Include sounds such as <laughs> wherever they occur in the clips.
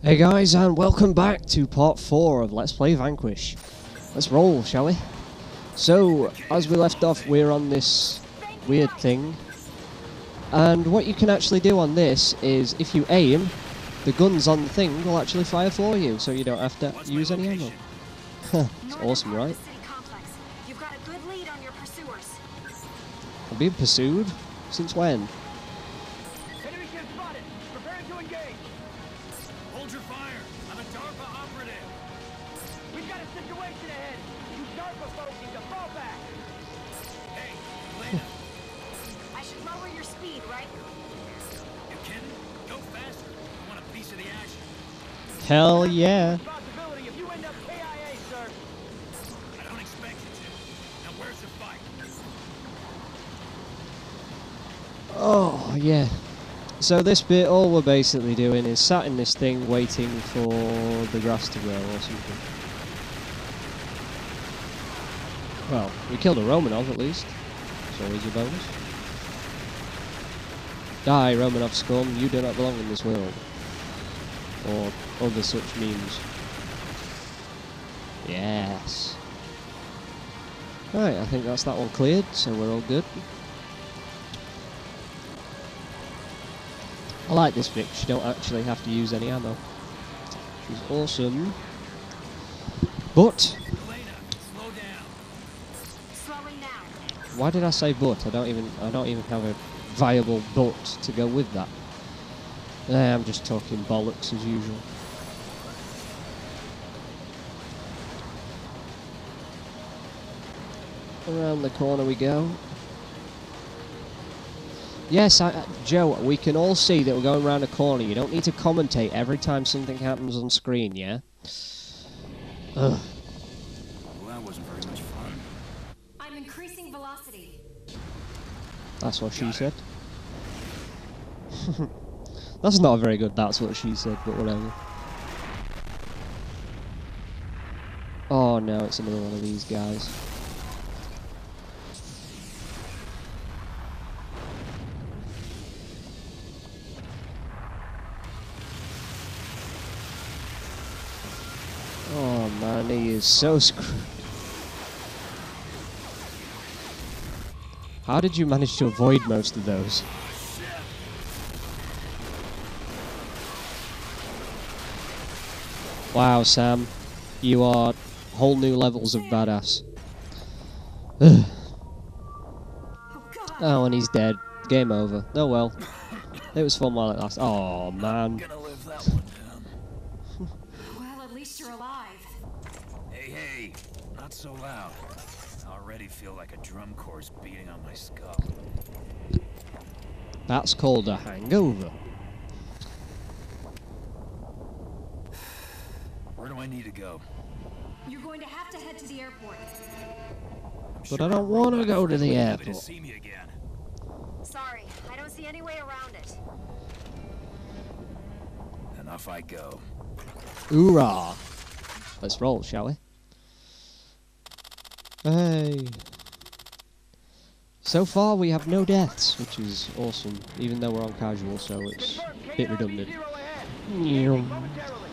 Hey guys, and welcome back to part 4 of Let's Play Vanquish. Let's roll, shall we? So, as we left off, we're on this weird thing. And what you can actually do on this is, if you aim, the guns on the thing will actually fire for you, so you don't have to use any ammo. it's awesome, right? You've got a good lead on your pursuers. I'm being pursued? Since when? The yeah. Oh, yeah. So this bit, all we're basically doing is sat in this thing waiting for the grass to grow or something. Well, we killed a Romanov at least. It's always a bonus. Die, Romanov scum, you do not belong in this world. Or other such means. Yes. Right, I think that's that one cleared, so we're all good. I like this Vic, you don't actually have to use any ammo. She's awesome. But, Elena, slow down. Slowing down. why did I say but? I don't even I don't even have a viable but to go with that. I'm just talking bollocks as usual. Around the corner we go. Yes, I, uh, Joe, we can all see that we're going around a corner. You don't need to commentate every time something happens on screen, yeah? Ugh. Well, that wasn't very much fun. I'm increasing velocity. That's what she Got said. <laughs> that's not a very good that's what she said, but whatever. Oh no, it's another one of these guys. Oh man, he is so screwed. How did you manage to avoid most of those? Wow, Sam. You are whole new levels of badass. Ugh. <sighs> Oh and he's dead. Game over. Oh well. It was fun while it lasted. Oh, man. Gonna live that one down. <laughs> Well, at least you're alive. Hey, hey, not so loud. I already feel like a drum course beating on my skull. That's called a hangover. Where do I need to go? You're going to have to head to the airport. I'm But sure I don't wanna go to the is happy airport. see me again. Sorry, I don't see any way around it. And off I go. Hoorah! Let's roll, shall we? Hey. So far, we have no deaths, which is awesome, even though we're on casual, so it's a bit redundant. Zero ahead. Meow. Momentarily.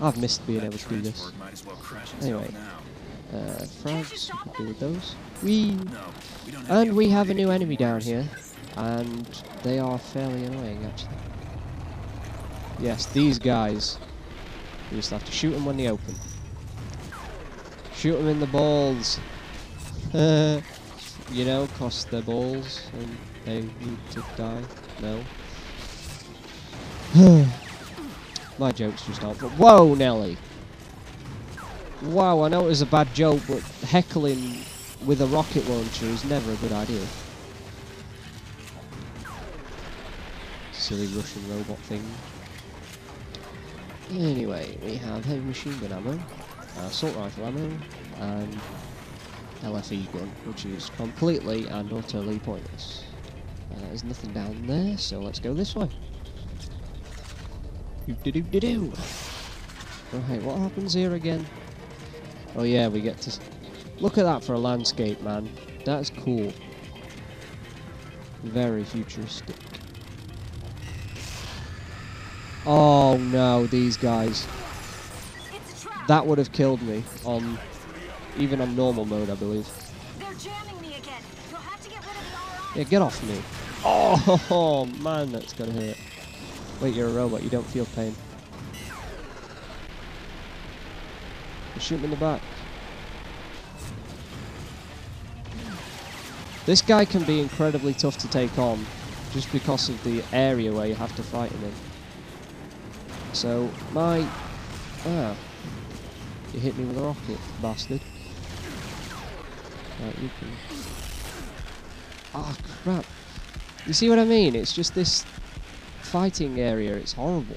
I've missed being That able to do this. Might as well crash Anyway. now. Uh, frags, we could do with those. Wee! No, we don't And we have a new enemy down here, and they are fairly annoying, actually. Yes, these guys. You just have to shoot them when they open. Shoot them in the balls. <laughs> you know, cost their balls, and they need to die. No. <sighs> <sighs> <sighs> My joke's just not. But whoa, Nelly! Wow, I know it was a bad joke, but heckling with a rocket launcher is never a good idea. Silly Russian robot thing. Anyway, we have heavy machine gun ammo, uh, assault rifle ammo, and LFE gun, which is completely and utterly pointless. Uh, there's nothing down there, so let's go this way. Doo-doo-doo-doo-doo. Right, what happens here again? Oh yeah, we get to s- look at that for a landscape, man. That's cool. Very futuristic. Oh no, these guys. It's a trap. That would have killed me on even on normal mode, I believe. They're jamming me again. You'll have to get rid of the RI. Yeah, get off me. Oh <laughs> man, that's gonna hurt. Wait, you're a robot. You don't feel pain. Shoot him in the back. This guy can be incredibly tough to take on, just because of the area where you have to fight him in. So my ah, you hit me with a rocket, bastard. Right, you can. Ah, crap. You see what I mean? It's just this fighting area. It's horrible.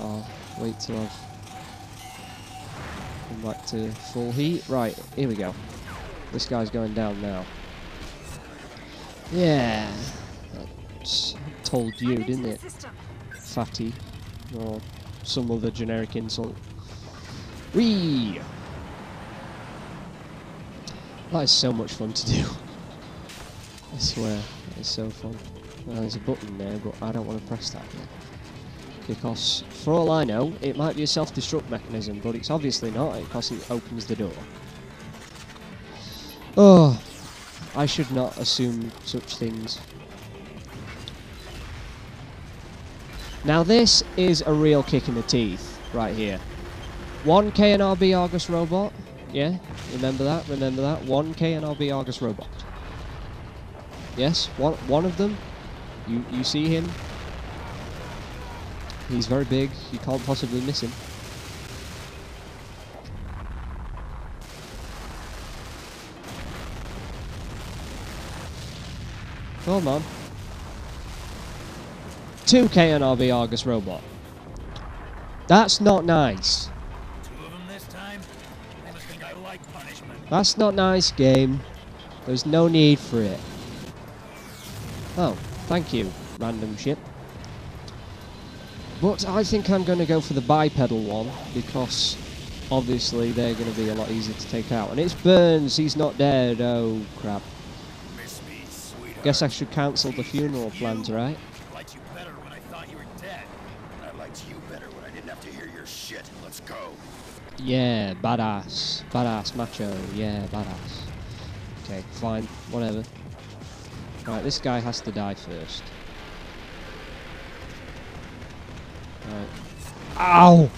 Oh, wait till I've come back to full heat. Right, here we go. This guy's going down now. Yeah. Told you, didn't it? Fatty. Or some other generic insult. Whee! That is so much fun to do. <laughs> I swear, it's so fun. Well, there's a button there, but I don't want to press that yet. Because, for all I know, it might be a self-destruct mechanism, but it's obviously not, because it opens the door. Oh, I should not assume such things. Now this is a real kick in the teeth, right here. One KNRB Argus robot, yeah, remember that, remember that. One KNRB Argus robot. Yes, one one of them. You you see him. He's very big. You can't possibly miss him. Come on. Two KNRB Argus robot. That's not nice. That's not nice, game. There's no need for it. Oh, thank you, random ship. But I think I'm going to go for the bipedal one because obviously they're going to be a lot easier to take out. And it's Burns, he's not dead. Oh, crap. Me. Guess I should cancel the funeral plans, right? Yeah, badass. Badass, macho. Yeah, badass. Okay, fine. Whatever. Right, this guy has to die first. Right. Ow!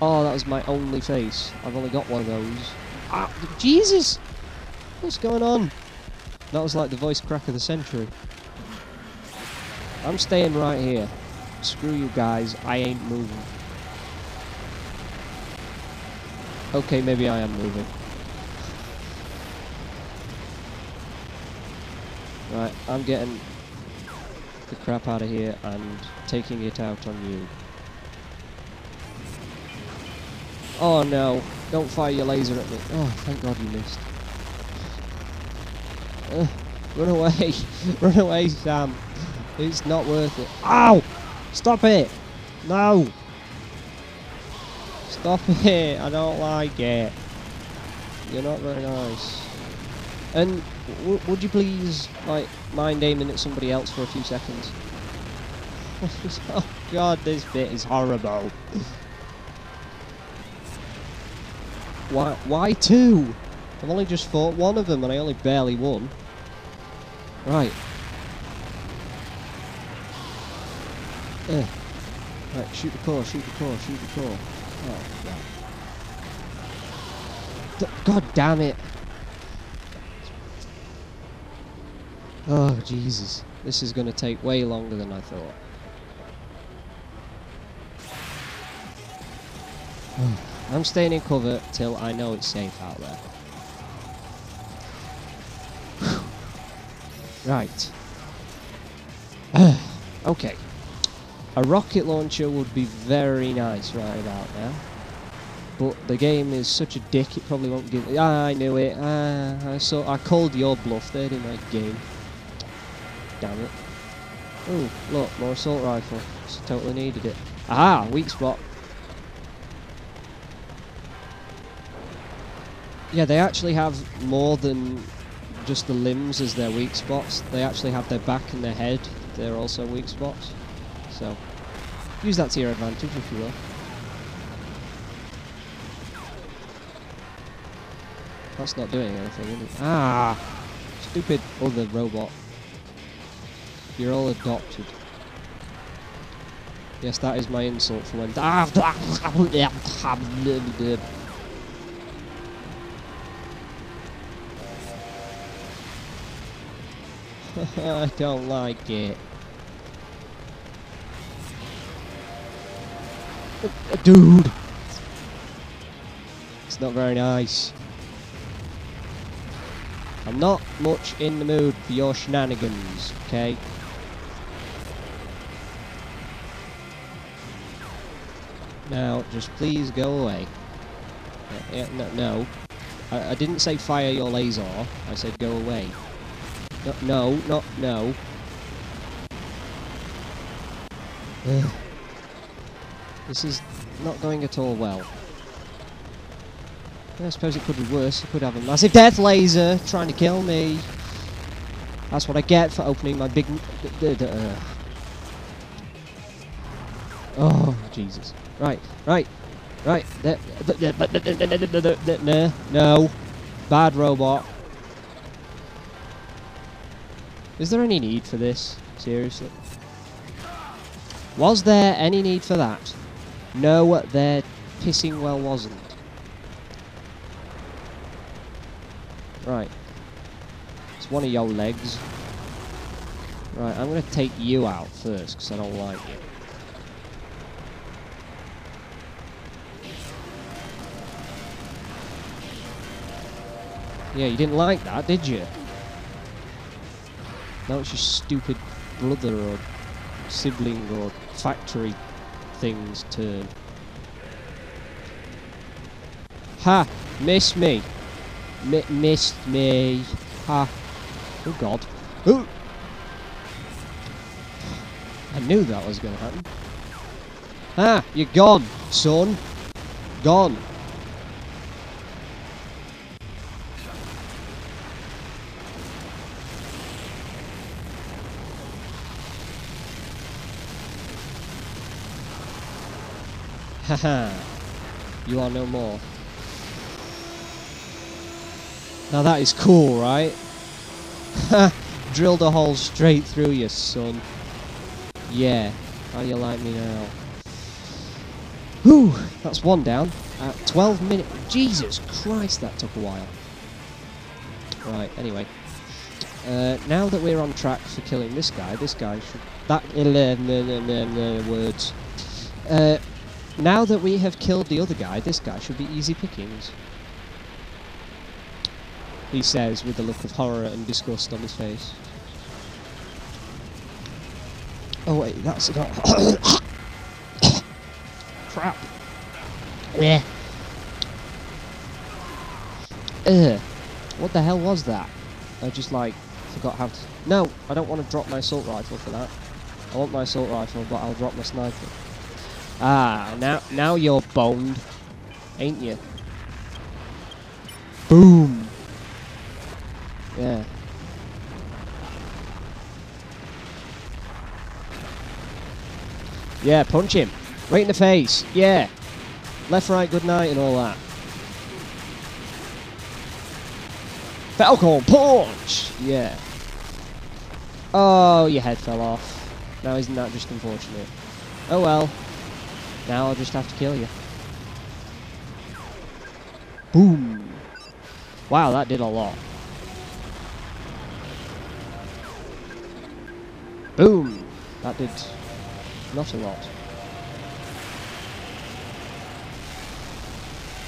Oh, that was my only face. I've only got one of those. Ah, Jesus! What's going on? That was like the voice crack of the century. I'm staying right here. Screw you guys, I ain't moving. Okay, maybe I am moving. Right, I'm getting the crap out of here and taking it out on you. Oh no, don't fire your laser at me. Oh, thank god you missed. Uh, run away, <laughs> run away Sam. It's not worth it. Ow! Stop it! No! Stop it! I don't like it. You're not very nice. And would you please, like, mind aiming at somebody else for a few seconds? <laughs> oh god, this bit is horrible. why, why two? I've only just fought one of them and I only barely won. Right. Eh. Right, shoot the core, shoot the core, shoot the core. Oh, God. D- God damn it. Oh, Jesus. This is going to take way longer than I thought. <sighs> I'm staying in cover till I know it's safe out there. <sighs> right. <sighs> okay. A rocket launcher would be very nice right about now. But the game is such a dick, it probably won't give. Ah, I knew it. Ah, I saw. I called your bluff there in my game. Damn it. Oh, look, more assault rifle. Just totally needed it. Aha, weak spot. Yeah, they actually have more than just the limbs as their weak spots. They actually have their back and their head. They're also weak spots. So use that to your advantage if you will. That's not doing anything, is it? Ah! Stupid other robot. You're all adopted. Yes, that is my insult for when. I don't like it. Uh, Dude! It's not very nice. I'm not much in the mood for your shenanigans, okay? Now, just please go away. Uh, no, no. I, I didn't say fire your laser. I said go away. No, no, not no. <sighs> This is not going at all well. I suppose it could be worse. It could have a massive death laser trying to kill me. That's what I get for opening my big. uh. Oh Jesus! right, right, right. No, bad robot. Is there any need for this? Seriously. Was there any need for that? No, there pissing well wasn't. Right. It's one of your legs. Right, I'm going to take you out first, because I don't like you. Yeah, you didn't like that, did you? Now it's your stupid brother or sibling or factory thing's turn. Ha! Miss me! Mi missed me! Ha! Oh god. Ooh! I knew that was gonna happen. Ah! You're gone, son! Gone! Haha. <laughs> you are no more. Now that is cool, right? Ha! <laughs> Drilled a hole straight through you, son. Yeah. How you like me now? Whew! That's one down. At 12 minutes. Jesus Christ, that took a while. Right, anyway. Uh, now that we're on track for killing this guy, this guy should... That... words. Uh, now that we have killed the other guy, this guy should be easy pickings. He says with a look of horror and disgust on his face. Oh wait, that's not... <coughs> Crap. Yeah. Ugh. What the hell was that? I just like forgot how to... No, I don't want to drop my assault rifle for that. I want my assault rifle, but I'll drop my sniper. Ah, now now you're boned, ain't you? Boom. Yeah. Yeah, punch him. Right in the face. Yeah. Left, right, good night, and all that. Falcon punch. Yeah. Oh, your head fell off. Now isn't that just unfortunate? Oh well. Now I'll just have to kill you. Boom. Wow, that did a lot. Boom. That did not a lot.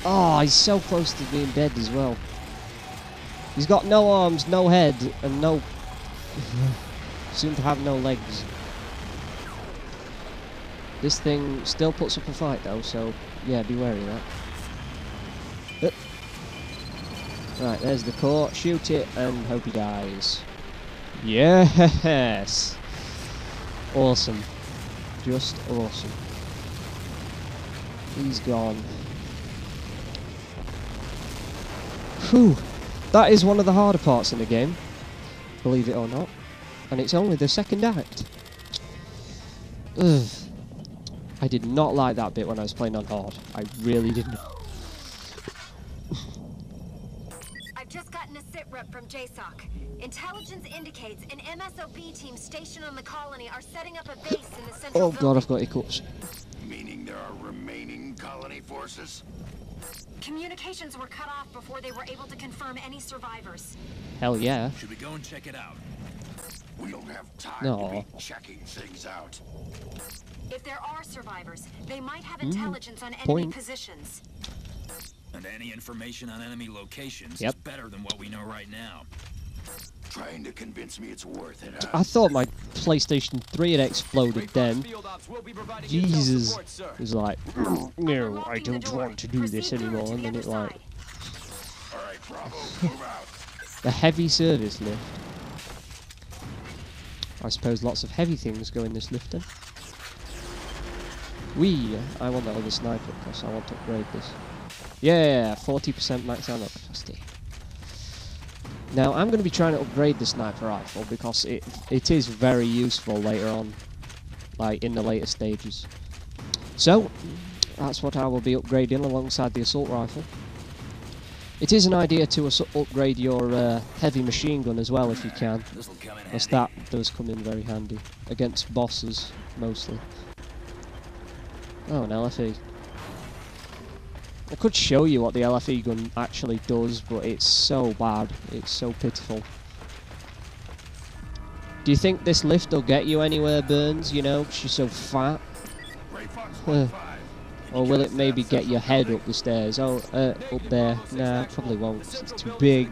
Oh, he's so close to being dead as well. He's got no arms, no head, and no... <laughs> soon to have no legs. This thing still puts up a fight though, so yeah, be wary of that. Uh. Right, there's the core. Shoot it and hope he dies. Yes! Awesome. Just awesome. He's gone. Whew. That is one of the harder parts in the game, believe it or not. And it's only the second act. Ugh. I did not like that bit when I was playing on hard. I really did not. I've just gotten a sit rep from JSOC. Intelligence indicates an MSOB team stationed on the colony are setting up a base in the central Oh god, I've got hiccups. Meaning there are remaining colony forces? Communications were cut off before they were able to confirm any survivors. Hell yeah. Should we go and check it out? We don't have time No. to be checking things out. If there are survivors, they might have hmm. intelligence on enemy point. positions. And any information on enemy locations is better than what we know right now. Trying to convince me it's worth it, huh? I thought my PlayStation 3 had exploded then. Field ops will be providing intel Jesus. support, sir. <clears throat> Was like, no, I don't want to do this anymore. And then it like, side. All right, Bravo, <laughs> move out. the heavy service lift. I suppose lots of heavy things go in this lift then. We, I want that other sniper because I want to upgrade this. Yeah, 40% max ammo capacity. Now I'm going to be trying to upgrade the sniper rifle because it it is very useful later on, like in the later stages. So that's what I will be upgrading alongside the assault rifle. It is an idea to upgrade your uh, heavy machine gun as well if you can, This'll come in because that does come in very handy against bosses mostly. Oh, an LFE. I could show you what the LFE gun actually does, but it's so bad. It's so pitiful. Do you think this lift will get you anywhere, Burns? You know, you're so fat. Ray Fox Huh. 1-5. Or will it maybe get your head up the stairs? Oh, uh, up there. Nah, probably won't. It's too big.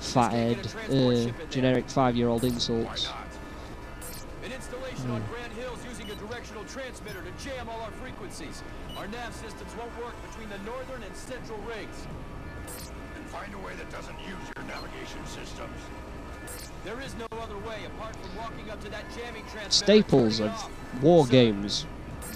Fat head. Uh, generic five-year-old insults. An transmitter to jam all our frequencies. Our nav systems won't work between the northern and central rings. And find a way that doesn't use your navigation systems. There is no other way apart from walking up to that jamming transmitter. Staples of off. war games.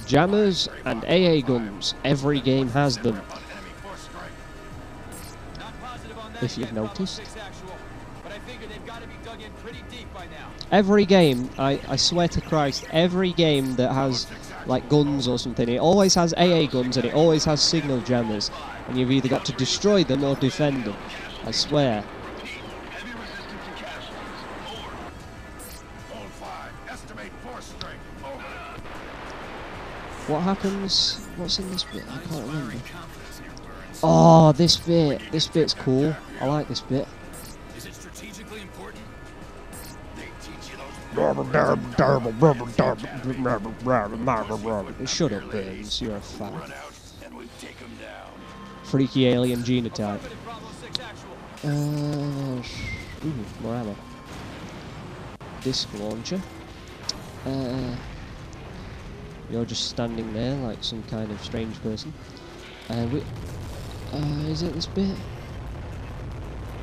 Jammers and AA guns. Every game has them. On enemy force strike. Not positive on that If you've noticed. actual, but I figure they've got to be dug in pretty deep by now. Every game, I, I swear to Christ, every game that has like guns or something, it always has AA guns and it always has signal jammers. And you've either got to destroy them or defend them. I swear. Heavy resistance to casualties. Over. Hold 5. Estimate force strength. Over. What happens? What's in this bit? I can't remember. Oh, this bit. This bit's cool. I like this bit. Is it strategically important? Shut up, Burns. You're a down. Freaky alien genotype. Affirmative, Bravo 6 actual. Uh, ooh, more ammo. Disc launcher. Uh, you're just standing there like some kind of strange person. And we. Uh, is it this bit?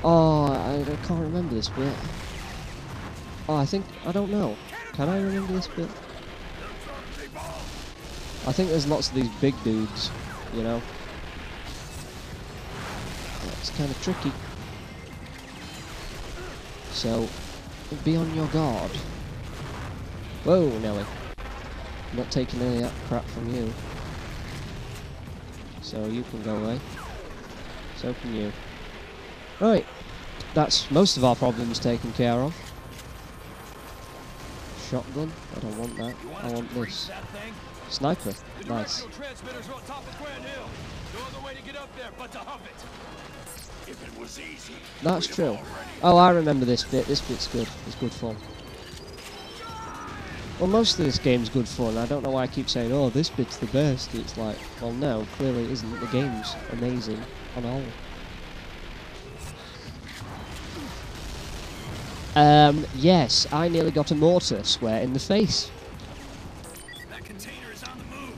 Oh, I, I can't remember this bit. Oh, I think I don't know. Can I remember this bit? I think there's lots of these big dudes, you know. That's kind of tricky. So, be on your guard. Whoa, Nelly. I'm not taking any of that crap from you. So you can go away. So can you. Right. That's most of our problems taken care of. Shotgun? I don't want that. I want this. Sniper. Nice. directional transmitters are on top of Grand Hill. No other way to get up there but to huff it. If it was easy. That's true. Oh, I remember this bit. This bit's good. It's good fun. Well, most of this game's good fun. I don't know why I keep saying, oh, this bit's the best. It's like, well, no, clearly it isn't. The game's amazing on the Um, yes, I nearly got a mortar square in the face. That container is on the move.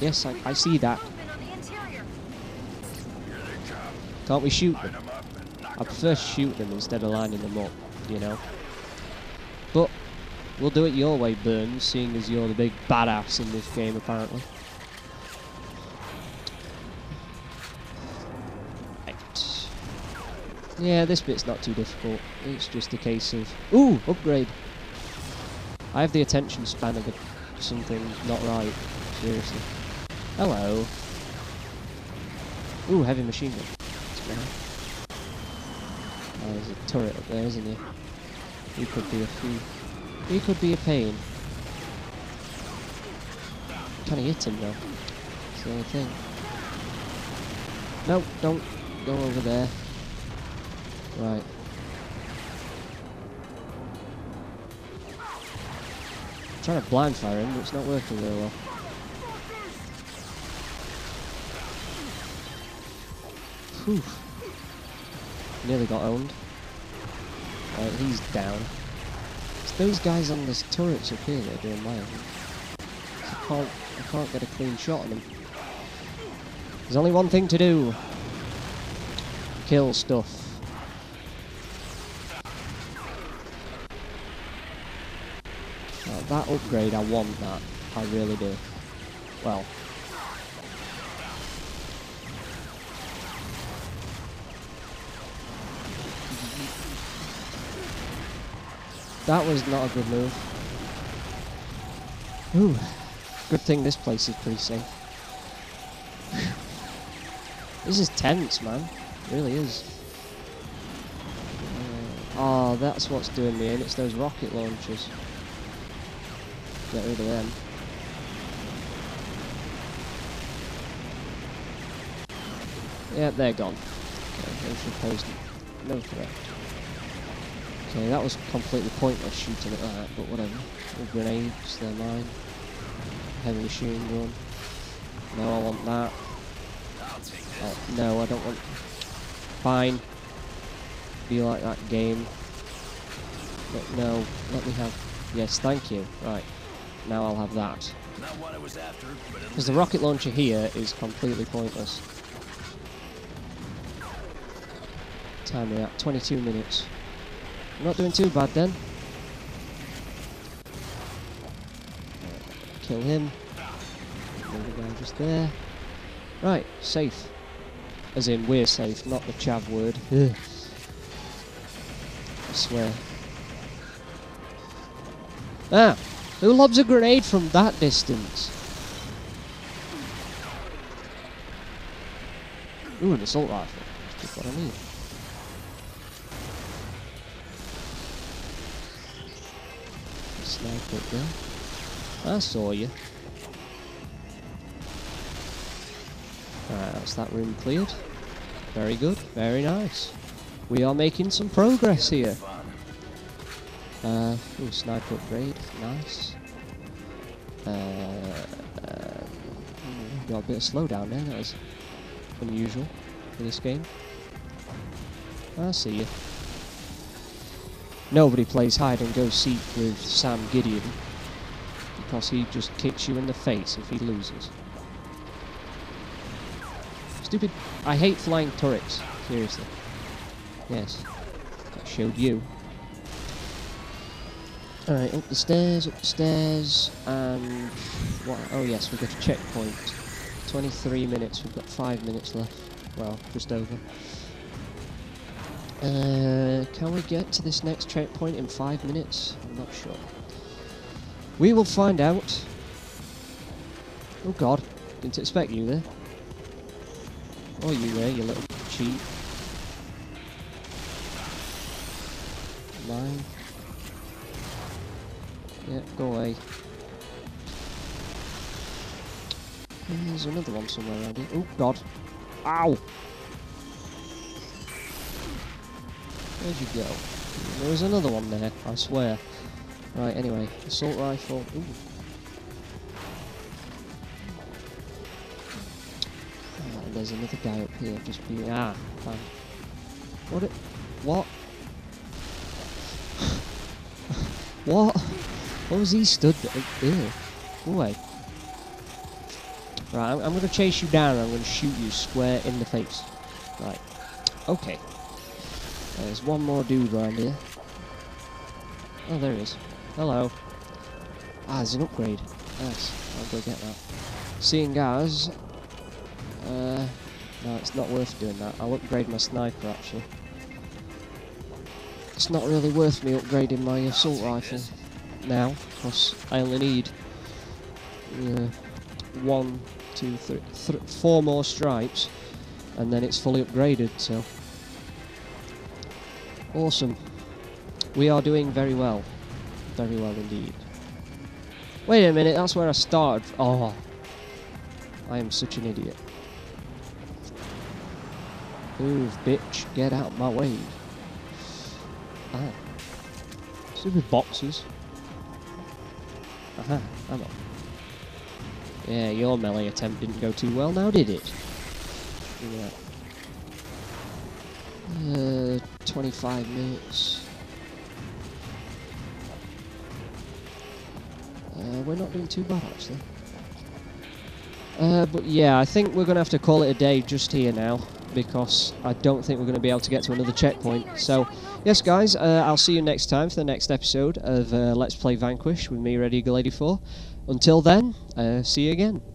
Yes, I, I see that. Movement on the interior. Here they come. Can't we shoot them? 'em up and knock I prefer shoot them instead of lining them up, you know. But we'll do it your way, Burns, seeing as you're the big badass in this game, apparently. Yeah, this bit's not too difficult. It's just a case of... Ooh! Upgrade! I have the attention span of a, something not right. Seriously. Hello. Ooh, heavy machine gun. There's a turret up there, isn't there? He could be a few... He could be a pain. Can I hit him though? That's the only thing. No, don't go over there. Right. I'm trying to blind fire him, but it's not working very well. Whew. Nearly got owned. Right, he's down. It's those guys on this turrets up here that are doing my own. I can't, I can't get a clean shot on them. There's only one thing to do. Kill stuff. Uh, that upgrade, I want that. I really do. Well. That was not a good move. Ooh. Good thing this place is pretty safe. <sighs> this is tense, man. It really is. Uh, oh, that's what's doing me in. It's those rocket launchers. Get rid of them. Yeah, they're gone. Okay, infiltrated. No threat. Okay, that was completely pointless shooting at that, but whatever. The grenades, they're mine. Heavy machine gun. No, I want that. Oh, no, I don't want... Fine. Be like that game. But no, let me have... Yes, thank you. Right. Now I'll have that. Not what I was after, but Because the rocket launcher here is completely pointless. Time we at 22 minutes. I'm not doing too bad then. Kill him. Another guy just there. Right, safe. As in, we're safe, not the chav word. Ugh. I swear. Ah! Who lobs a grenade from that distance? Ooh, an assault rifle. That's just what I need. There. I saw you. Alright, that's that room cleared. Very good, very nice. We are making some progress here. Uh, ooh, sniper upgrade, nice. Uh, uh, got a bit of slowdown there, that was unusual for this game. I see you. Nobody plays hide and go seek with Sam Gideon because he just kicks you in the face if he loses. Stupid. I hate flying turrets. Seriously. Yes. That showed you. Alright, up the stairs, up the stairs, and... What? Oh yes, we've got a checkpoint. 23 minutes, we've got 5 minutes left. Well, just over. Uh, can we get to this next checkpoint in 5 minutes? I'm not sure. We will find out. Oh god, didn't expect you there. Oh, you there, you little cheat. Nine. Yeah, go away. There's another one somewhere around here. Oh god. Ow! Where'd you go? There was another one there, I swear. Right, anyway, assault rifle. Ooh. Ah, there's another guy up here just being ah, fine. What it what? <laughs> what? What he stood there? Ew. Go. Right, I'm, I'm gonna chase you down I'm gonna shoot you square in the face. Right. Okay. There's one more dude around here. Oh, there he is. Hello. Ah, there's an upgrade. Yes, I'll go get that. Seeing as... Uh, no, it's not worth doing that. I'll upgrade my sniper, actually. it's not really worth me upgrading my assault rifle now, because I only need uh, one, two, three, th four more stripes, and then it's fully upgraded. So awesome. We are doing very well, very well indeed. Wait a minute, that's where I started. Oh, I am such an idiot. Move, bitch, get out my way. Ah. Stupid boxes. Aha, ammo. Yeah, your melee attempt didn't go too well now, did it? Yeah. Uh, 25 minutes. Uh, we're not doing too bad, actually. Uh, but yeah, I think we're going to have to call it a day just here now because I don't think we're going to be able to get to another checkpoint. So, yes, guys, uh, I'll see you next time for the next episode of uh, Let's Play Vanquish with me, Red Eagle 84. Until then, uh, see you again.